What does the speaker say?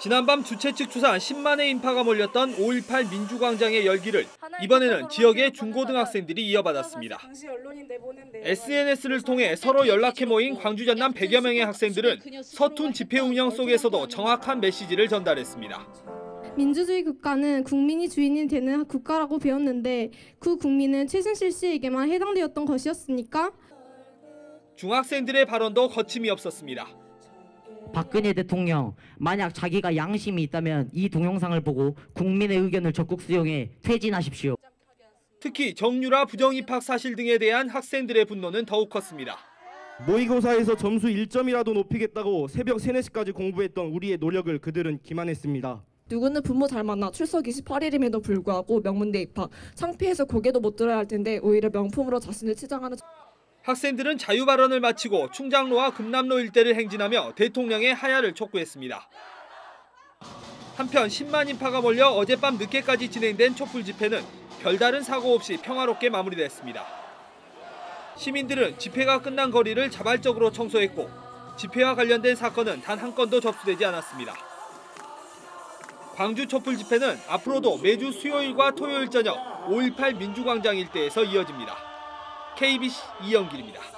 지난밤 주최 측 추산 10만의 인파가 몰렸던 5.18 민주광장의 열기를 이번에는 지역의 중고등학생들이 이어받았습니다. SNS를 통해 서로 연락해 모인 광주 전남 100여 명의 학생들은 서툰 집회 운영 속에서도 정확한 메시지를 전달했습니다. 민주주의 국가는 국민이 주인이 되는 국가라고 배웠는데 그 국민은 최순실 씨에게만 해당되었던 것이었습니까? 중학생들의 발언도 거침이 없었습니다. 박근혜 대통령 만약 자기가 양심이 있다면 이 동영상을 보고 국민의 의견을 적극 수용해 퇴진하십시오. 특히 정유라 부정입학 사실 등에 대한 학생들의 분노는 더욱 컸습니다. 모의고사에서 점수 1점이라도 높이겠다고 새벽 3, 4시까지 공부했던 우리의 노력을 그들은 기만했습니다. 누구는 부모 잘 만나 출석 28일임에도 불구하고 명문대 입학 창피해서 고개도 못 들어야 할 텐데 오히려 명품으로 자신을 치장하는 학생들은 자유 발언을 마치고 충장로와 금남로 일대를 행진하며 대통령의 하야를 촉구했습니다. 한편 10만 인파가 몰려 어젯밤 늦게까지 진행된 촛불 집회는 별다른 사고 없이 평화롭게 마무리됐습니다. 시민들은 집회가 끝난 거리를 자발적으로 청소했고 집회와 관련된 사건은 단 한 건도 접수되지 않았습니다. 광주 촛불 집회는 앞으로도 매주 수요일과 토요일 저녁 5.18 민주광장 일대에서 이어집니다. KBC 이영길입니다.